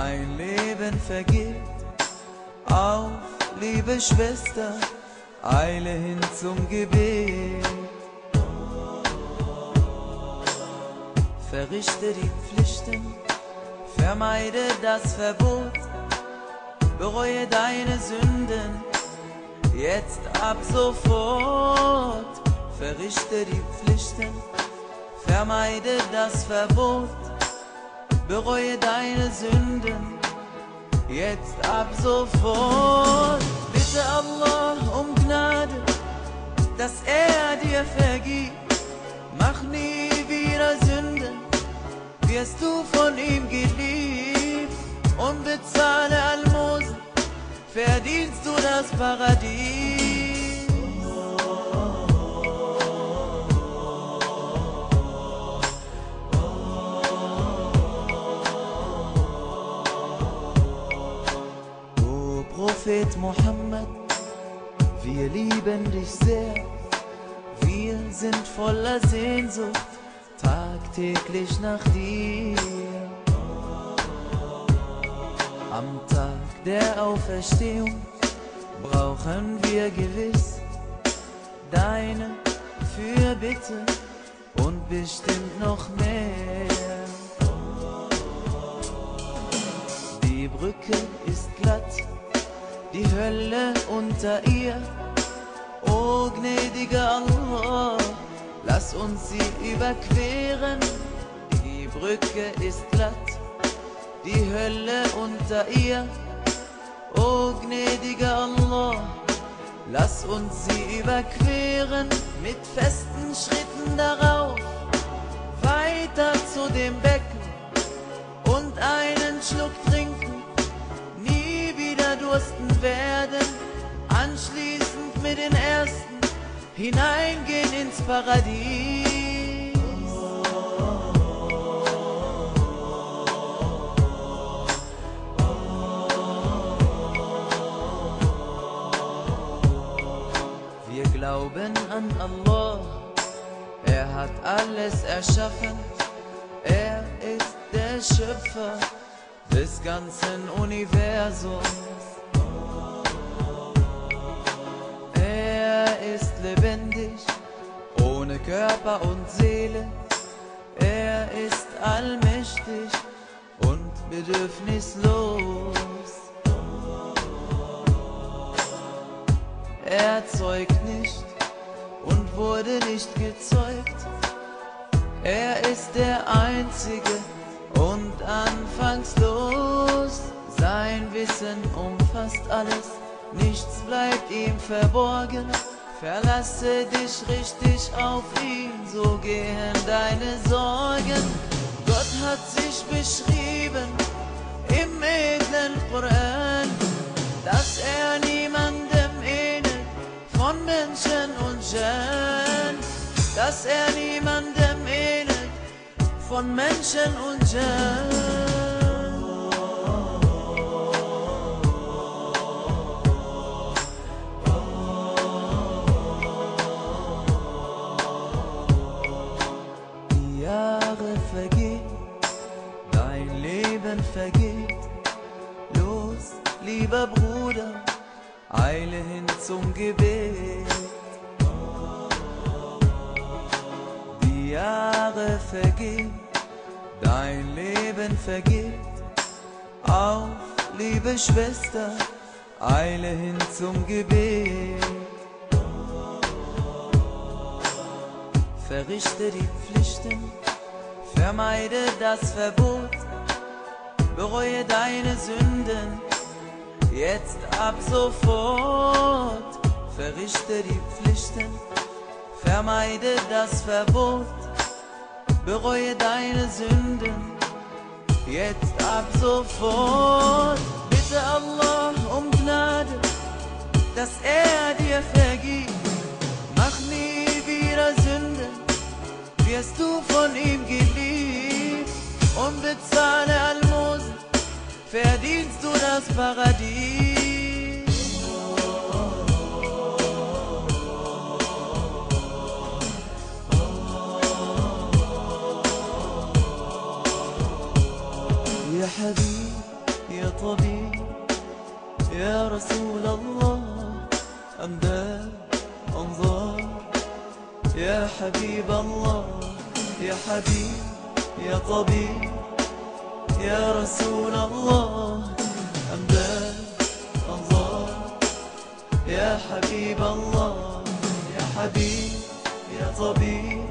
dein Leben vergeht. Auf, liebe Schwester, eile hin zum Gebet. Verrichte die Pflichten, vermeide das Verbot, bereue deine Sünden, jetzt ab sofort. Verrichte die Pflichten, vermeide das Verbot, bereue deine Sünden, jetzt ab sofort. Bitte Allah um Gnade, dass er dir vergibt. Mach nie wieder Sünden, wirst du von ihm geliebt. Und bezahle Almosen, verdienst du das Paradies. Prophet Muhammad, wir lieben dich sehr. Wir sind voller Sehnsucht, tagtäglich nach dir. Am Tag der Auferstehung brauchen wir gewiss deine Fürbitte und bestimmt noch mehr. Die Brücke ist glatt, die Hölle unter ihr. O gnädiger Allah, lass uns sie überqueren. Die Brücke ist glatt, die Hölle unter ihr. O gnädiger Allah, lass uns sie überqueren mit festen Schritten darauf. Mit den Ersten hineingehen ins Paradies. Wir glauben an Allah, er hat alles erschaffen, er ist der Schöpfer des ganzen Universums. Körper und Seele. Er ist allmächtig und bedürfnislos. Er zeugt nicht und wurde nicht gezeugt. Er ist der Einzige und anfangslos. Sein Wissen umfasst alles, nichts bleibt ihm verborgen. Verlasse dich richtig auf ihn, so gehen deine Sorgen. Gott hat sich beschrieben im edlen Koran, dass er niemandem ähnelt von Menschen und Jan, dass er niemandem ähnelt von Menschen und Jan. Jahre vergehen, dein Leben vergeht. Los, lieber Bruder, eile hin zum Gebet. Die Jahre vergehen, dein Leben vergeht. Auf, liebe Schwester, eile hin zum Gebet. Verrichte die Pflichten, vermeide das Verbot, bereue deine Sünden, jetzt ab sofort. Verrichte die Pflichten, vermeide das Verbot, bereue deine Sünden, jetzt ab sofort. Bitte Allah dass er dir vergibt. Mach nie wieder Sünde, wirst du von ihm geliebt. Bezahle Almosen, verdienst du das Paradies. يا حبيب يا طبيب يا رسول الله أمداد أنظار يا حبيب الله يا حبيب يا طبيب يا رسول الله أمداد أنظار يا حبيب الله يا حبيب يا طبيب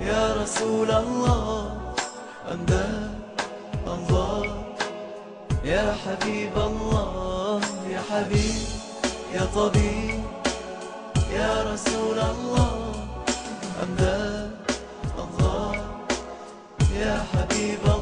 يا رسول الله أمداد أنظار يا حبيب الله يا حبيب يا طبيب يا رسول الله أمداد Give up.